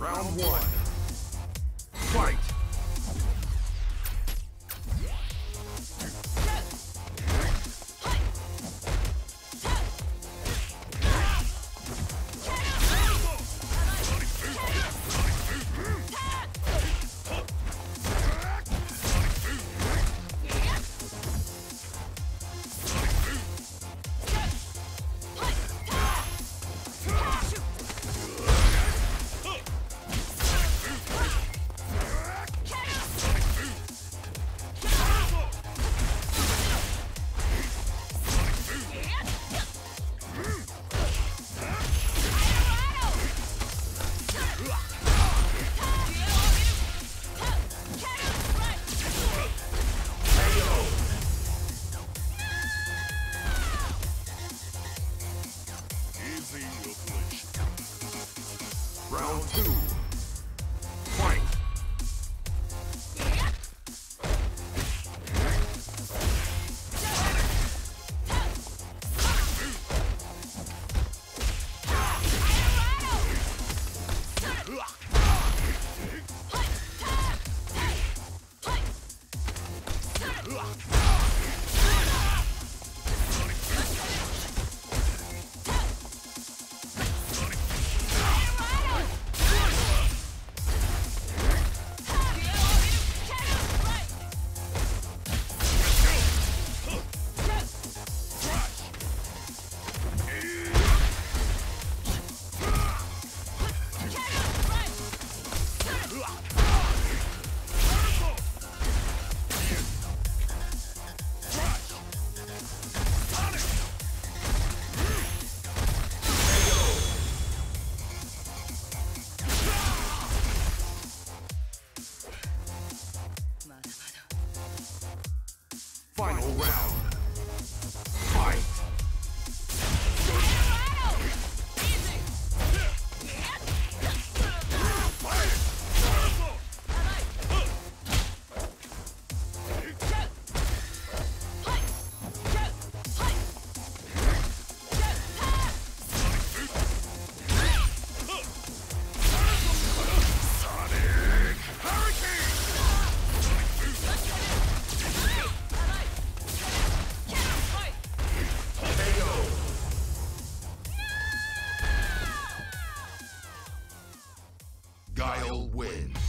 Round one. Fight! Round two. Final round. Guile wins.